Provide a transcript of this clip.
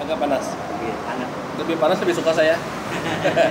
agak panas Lebih panas. lebih panas lebih suka saya